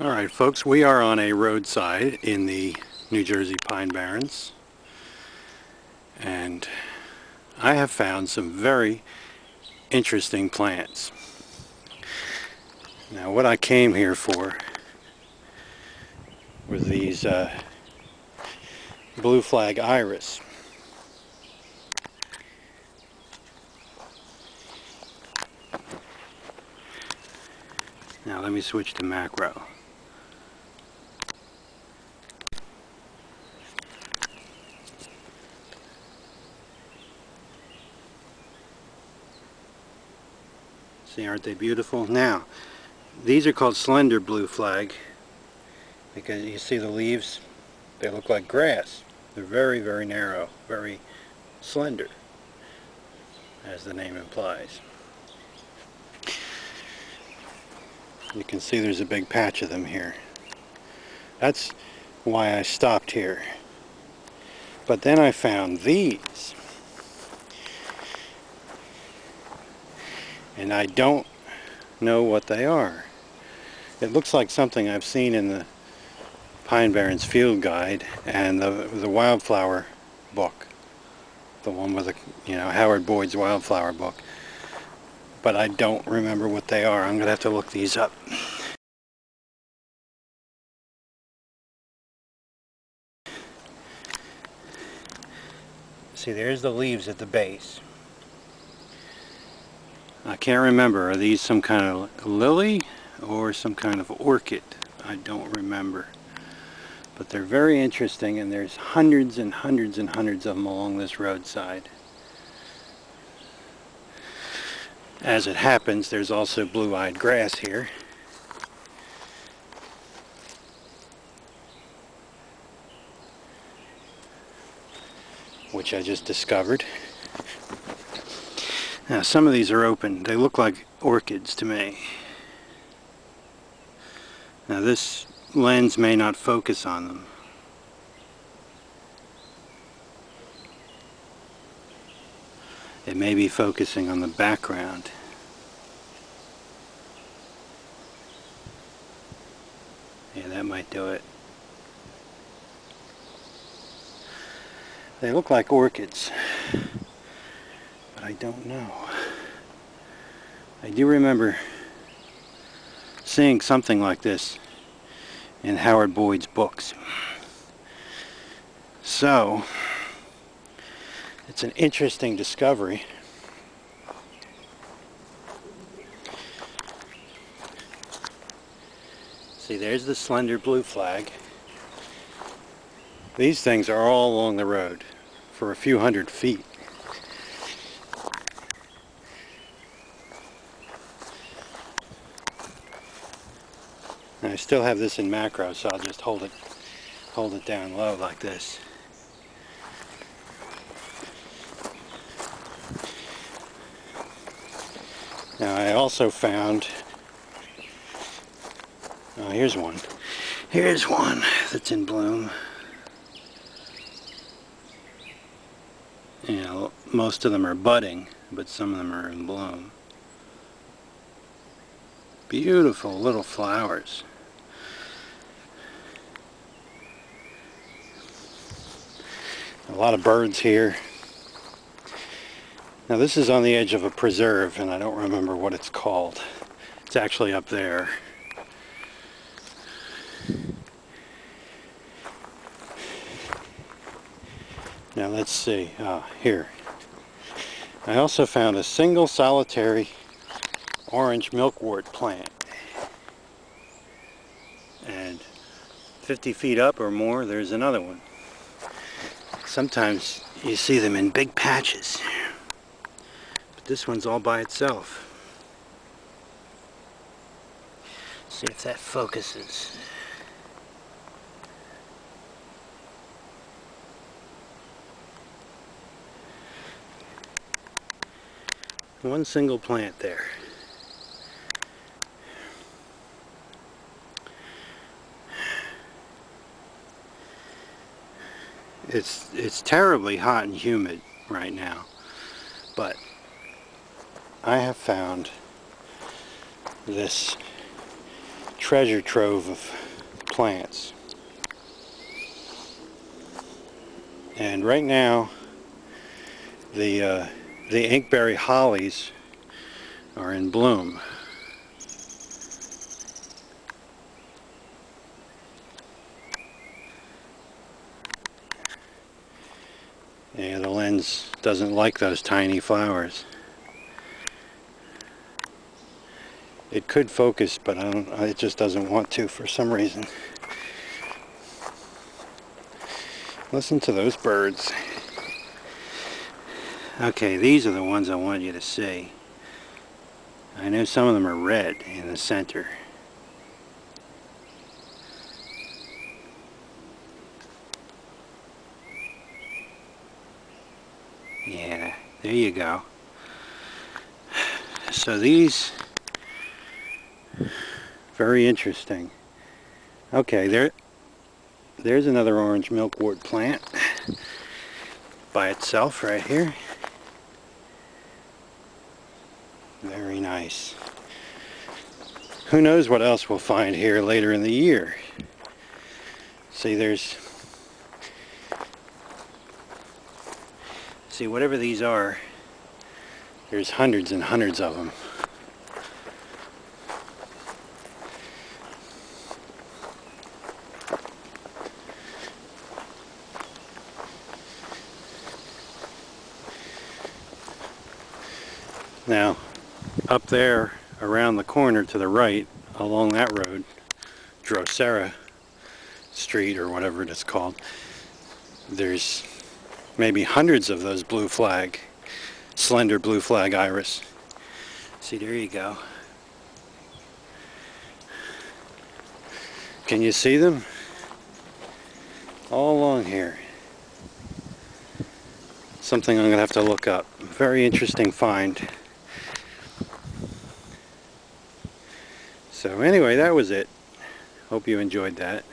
Alright folks, we are on a roadside in the New Jersey Pine Barrens and I have found some very interesting plants. Now what I came here for were these uh, blue flag iris. Now let me switch to macro. See, aren't they beautiful? Now, these are called slender blue flag because you see the leaves, they look like grass. They're very, very narrow, very slender, as the name implies. You can see there's a big patch of them here. That's why I stopped here. But then I found these. And I don't know what they are. It looks like something I've seen in the Pine Barrens Field Guide and the, the Wildflower book. The one with the, you know, Howard Boyd's Wildflower book. But I don't remember what they are. I'm going to have to look these up. See, there's the leaves at the base. I can't remember. Are these some kind of lily or some kind of orchid? I don't remember. But they're very interesting and there's hundreds and hundreds and hundreds of them along this roadside. As it happens, there's also blue-eyed grass here. Which I just discovered. Now some of these are open. They look like orchids to me. Now this lens may not focus on them. It may be focusing on the background. Yeah, that might do it. They look like orchids. I don't know. I do remember seeing something like this in Howard Boyd's books. So, it's an interesting discovery. See, there's the slender blue flag. These things are all along the road for a few hundred feet. And I still have this in macro, so I'll just hold it, hold it down low like this. Now I also found, oh here's one, here's one that's in bloom. You know, most of them are budding, but some of them are in bloom. Beautiful little flowers. A lot of birds here. Now this is on the edge of a preserve and I don't remember what it's called. It's actually up there. Now let's see, ah, here. I also found a single solitary orange milkwort plant. And 50 feet up or more, there's another one. Sometimes you see them in big patches. But this one's all by itself. See if that focuses. One single plant there. It's it's terribly hot and humid right now but I have found this treasure trove of plants. And right now, the uh, the inkberry hollies are in bloom. Yeah, the lens doesn't like those tiny flowers. It could focus, but I don't, it just doesn't want to for some reason. Listen to those birds. Okay, these are the ones I want you to see. I know some of them are red in the center. Yeah, there you go. So these, very interesting. Okay, there, there's another orange milkwort plant by itself right here. Very nice. Who knows what else we'll find here later in the year. See, there's... See, whatever these are, there's hundreds and hundreds of them. Now, up there around the corner to the right along that road Drosera Street or whatever it is called there's maybe hundreds of those blue flag slender blue flag iris. See there you go. Can you see them? All along here. Something I'm gonna have to look up. Very interesting find. So anyway, that was it. Hope you enjoyed that.